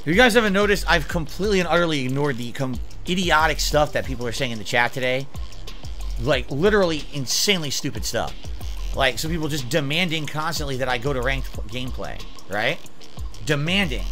If you guys haven't noticed, I've completely and utterly ignored the idiotic stuff that people are saying in the chat today. Like, literally insanely stupid stuff. Like, some people just demanding constantly that I go to ranked gameplay, right? Demanding.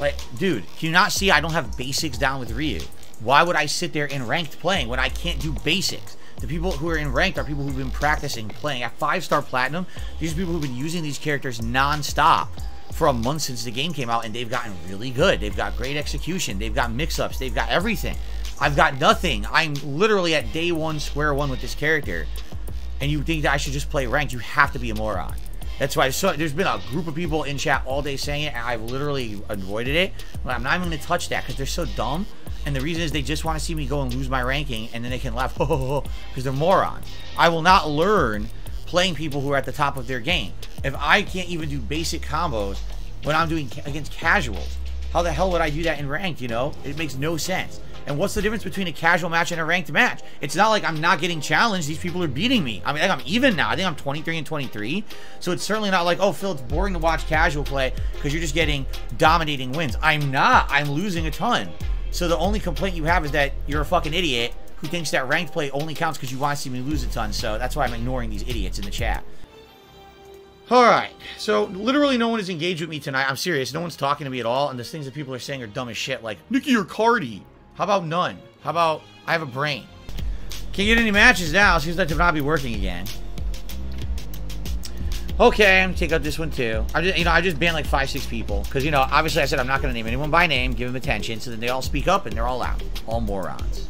Like, dude, can you not see I don't have basics down with Ryu? Why would I sit there in ranked playing when I can't do basics? The people who are in ranked are people who've been practicing playing at 5-star platinum. These are people who've been using these characters non-stop for a month since the game came out, and they've gotten really good. They've got great execution. They've got mix-ups. They've got everything. I've got nothing. I'm literally at day one, square one with this character. And you think that I should just play ranked, you have to be a moron. That's why so, there's been a group of people in chat all day saying it, and I've literally avoided it. But I'm not even going to touch that because they're so dumb. And the reason is they just want to see me go and lose my ranking, and then they can laugh, because they're morons. I will not learn playing people who are at the top of their game. If I can't even do basic combos when I'm doing ca against casuals, how the hell would I do that in ranked, you know? It makes no sense. And what's the difference between a casual match and a ranked match? It's not like I'm not getting challenged. These people are beating me. I mean, I'm even now. I think I'm 23 and 23. So it's certainly not like, oh, Phil, it's boring to watch casual play because you're just getting dominating wins. I'm not. I'm losing a ton. So the only complaint you have is that you're a fucking idiot who thinks that ranked play only counts because you want to see me lose a ton. So that's why I'm ignoring these idiots in the chat. All right. So literally no one is engaged with me tonight. I'm serious. No one's talking to me at all. And the things that people are saying are dumb as shit. Like, Nikki or Cardi. How about none? How about I have a brain? Can't get any matches now. Seems like to not be working again. Okay, I'm gonna take out this one too. I just, you know, I just banned like five, six people because you know, obviously, I said I'm not gonna name anyone by name, give them attention, so then they all speak up and they're all out, all morons.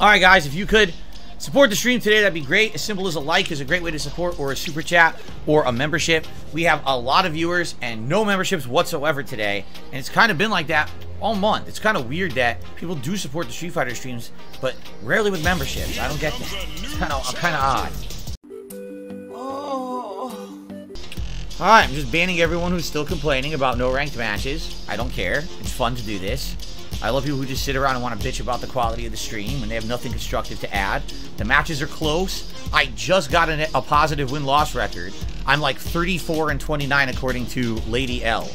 All right, guys, if you could support the stream today, that'd be great. As simple as a like is a great way to support, or a super chat, or a membership. We have a lot of viewers and no memberships whatsoever today, and it's kind of been like that all month. It's kind of weird that people do support the Street Fighter streams, but rarely with memberships. I don't get that. It's kind of kind of odd. Alright, I'm just banning everyone who's still complaining about no ranked matches. I don't care. It's fun to do this. I love people who just sit around and want to bitch about the quality of the stream when they have nothing constructive to add. The matches are close. I just got an, a positive win-loss record. I'm like 34 and 29 according to Lady L.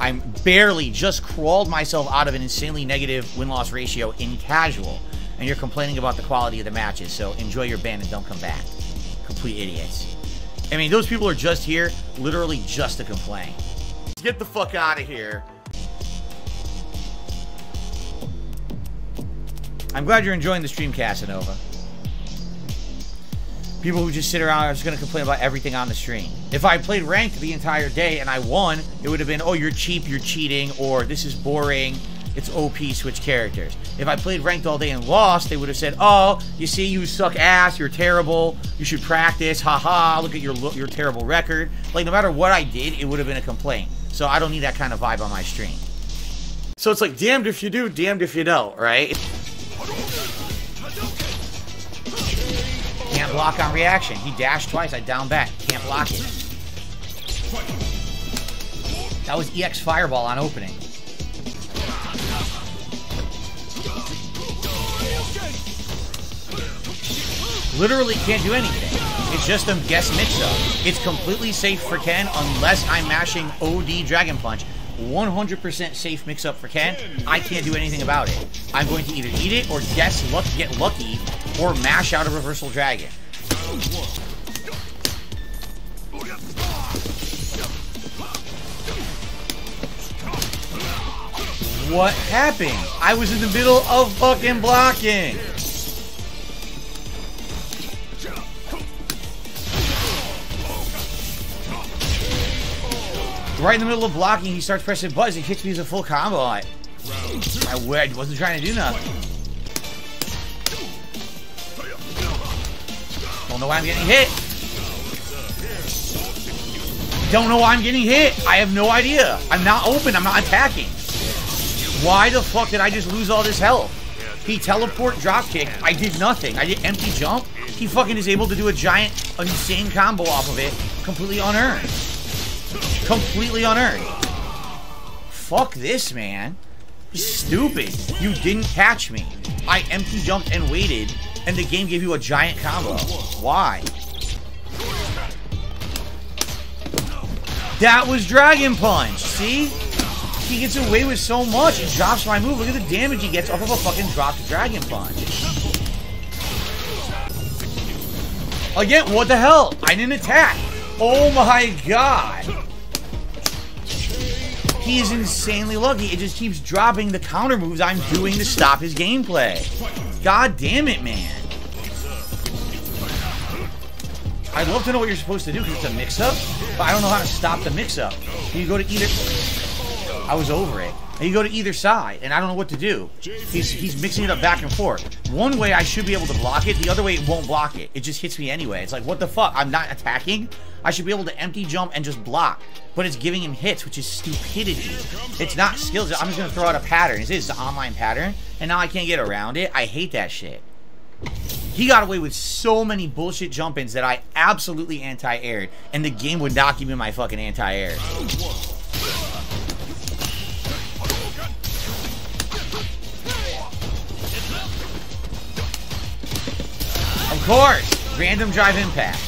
I'm barely just crawled myself out of an insanely negative win-loss ratio in casual. And you're complaining about the quality of the matches, so enjoy your ban and don't come back. Complete idiots. I mean, those people are just here literally just to complain. Get the fuck out of here. I'm glad you're enjoying the stream, Casanova. People who just sit around are just going to complain about everything on the stream. If I played ranked the entire day and I won, it would have been, oh, you're cheap, you're cheating, or this is boring, it's OP, switch characters. If I played ranked all day and lost, they would have said, oh, you see, you suck ass, you're terrible, you should practice, haha, look at your, your terrible record. Like, no matter what I did, it would have been a complaint. So I don't need that kind of vibe on my stream. So it's like, damned if you do, damned if you don't, right? Can't block on reaction. He dashed twice, I down back. Can't block it. That was EX Fireball on opening. Literally can't do anything. It's just a guess mix-up. It's completely safe for Ken unless I'm mashing OD Dragon Punch. 100% safe mix-up for Ken. I can't do anything about it. I'm going to either eat it or guess luck, get lucky or mash out a Reversal Dragon. What happened? I was in the middle of fucking blocking. Right in the middle of blocking, he starts pressing buttons. He hits me as a full combo. I, I wasn't trying to do nothing. Don't know why I'm getting hit. Don't know why I'm getting hit. I have no idea. I'm not open. I'm not attacking. Why the fuck did I just lose all this health? He teleport drop kick. I did nothing. I did empty jump. He fucking is able to do a giant, insane combo off of it, completely unearned. Completely unearned. Fuck this, man. Stupid. You didn't catch me. I empty jumped and waited, and the game gave you a giant combo. Why? That was Dragon Punch, see? He gets away with so much. He drops my move. Look at the damage he gets off of a fucking dropped Dragon Punch. Again, what the hell? I didn't attack. Oh my god. He is insanely lucky. It just keeps dropping the counter moves I'm doing to stop his gameplay. God damn it, man. I'd love to know what you're supposed to do because it's a mix-up, but I don't know how to stop the mix-up. You go to either... I was over it. And you go to either side, and I don't know what to do. He's, he's mixing it up back and forth. One way I should be able to block it, the other way it won't block it. It just hits me anyway. It's like, what the fuck? I'm not attacking? I should be able to empty jump and just block. But it's giving him hits, which is stupidity. It's not skills. I'm just going to throw out a pattern. It is an online pattern, and now I can't get around it. I hate that shit. He got away with so many bullshit jump-ins that I absolutely anti-aired, and the game would not give me my fucking anti-air. Course! Random drive impact.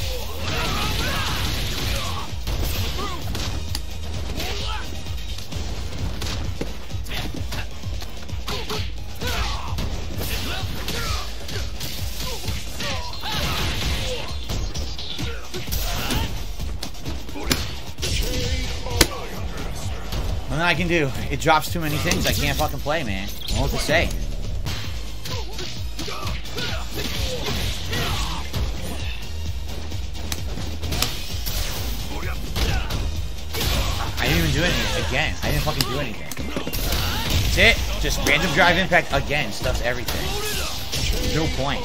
Nothing I can do. It drops too many things. I can't fucking play, man. I don't know what to say. Do anything. Again, I didn't fucking do anything. That's it. Just random drive impact again. Stuffs everything. No point.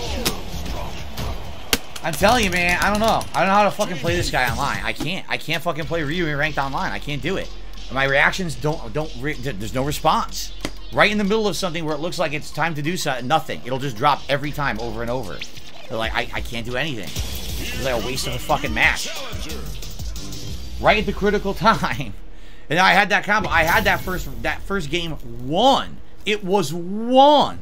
I'm telling you, man. I don't know. I don't know how to fucking play this guy online. I can't. I can't fucking play Ryu in ranked online. I can't do it. My reactions don't don't. there's no response. Right in the middle of something where it looks like it's time to do something, nothing. It'll just drop every time, over and over. They're like, I, I can't do anything. It's like a waste of a fucking match. Right at the critical time. And I had that combo. I had that first that first game won. It was won.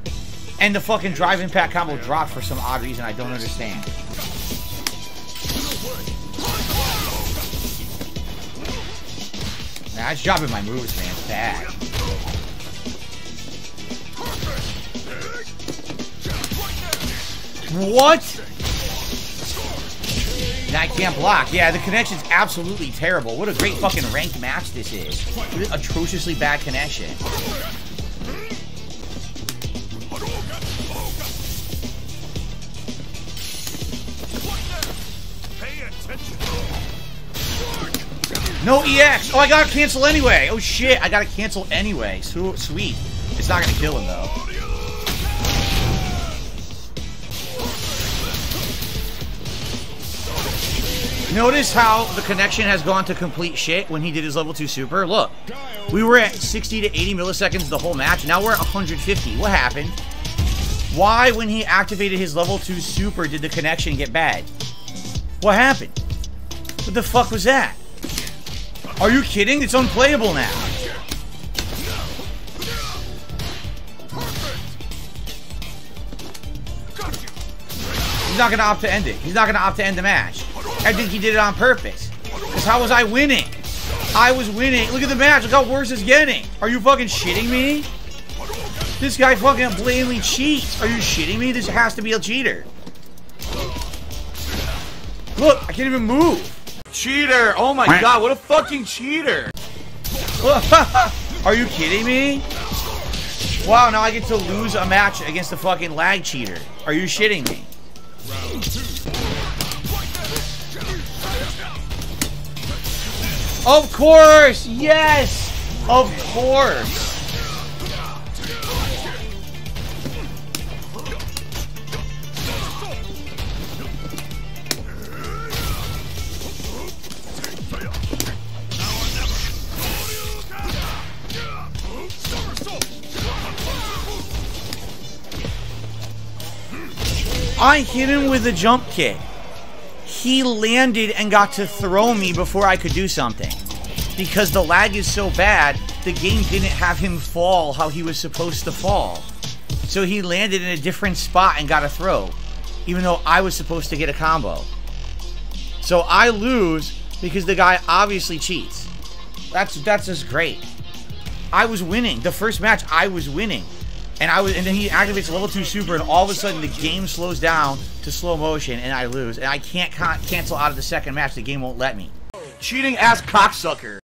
And the fucking drive impact combo dropped for some odd reason I don't understand. Nah, I was dropping my moves, man. It's bad. What? I can't block. Yeah, the connection's absolutely terrible. What a great fucking ranked match this is. Atrociously bad connection. No EX! Oh, I gotta cancel anyway! Oh shit, I gotta cancel anyway. So, sweet. It's not gonna kill him though. Notice how the connection has gone to complete shit when he did his level 2 super? Look, we were at 60 to 80 milliseconds the whole match. Now we're at 150. What happened? Why, when he activated his level 2 super, did the connection get bad? What happened? What the fuck was that? Are you kidding? It's unplayable now. He's not gonna opt to end it. He's not gonna opt to end the match. I think he did it on purpose. Because how was I winning? I was winning. Look at the match. Look how worse it's getting. Are you fucking shitting me? This guy fucking blatantly cheats. Are you shitting me? This has to be a cheater. Look, I can't even move. Cheater! Oh my god, what a fucking cheater! Are you kidding me? Wow, now I get to lose a match against a fucking lag cheater. Are you shitting me? Of course! Yes! Of course! I hit him with a jump kick. He landed and got to throw me before I could do something. Because the lag is so bad, the game didn't have him fall how he was supposed to fall. So he landed in a different spot and got a throw. Even though I was supposed to get a combo. So I lose because the guy obviously cheats. That's that's just great. I was winning. The first match, I was winning. And I was, and then he activates level two super, and all of a sudden the game slows down to slow motion, and I lose, and I can't con- cancel out of the second match. The game won't let me. Cheating ass cocksucker.